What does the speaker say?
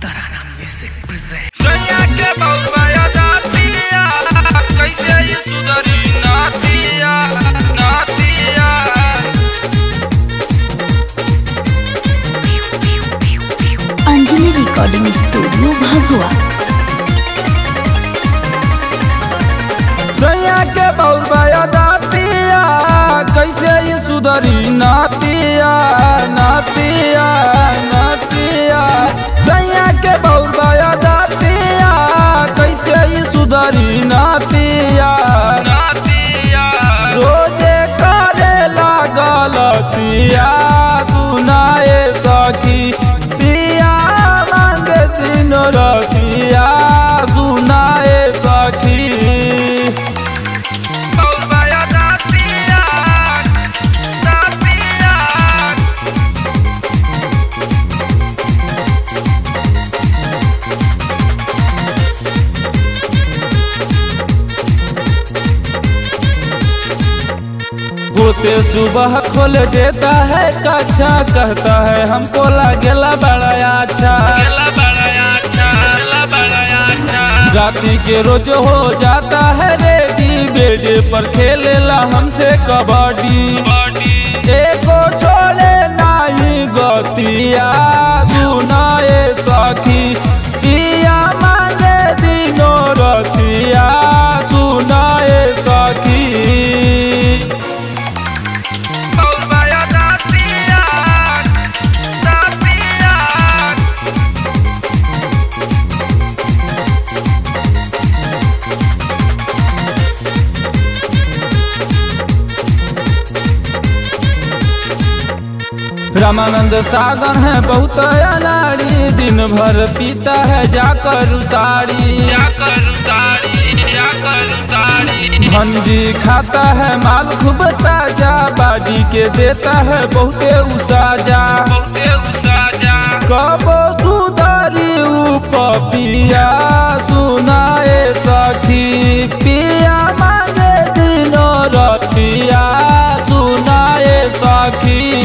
Music presents. सैया के नातिया कैसे ये सुधरी नातिया नातिया। अंजलि रिकॉर्डिंग स्टूडियो भगवा। सैया के बउआ नातिया कैसे ये सुधरी नातिया। होते सुबह खोल देता है कच्छा, कहता है हमको लगेला बड़ा अच्छा। राती के रोज हो जाता है रेडी, बेड पर खेलेला हमसे कबड्डी। एको छोड़े नहीं गतिया, सुनाए सखी रामानंद सागर है बहुत अनाड़ी दिन भर पीता है जाकर उतारी। जाकर उतारी उतारी। खाता है माल खूब ताज़ा। बाजी के देता है बहुते उसाजा। बहुते कब सुधारी पपिया सुनाए सखी पिया मांगे दिनों रतिया। सुनाए सखी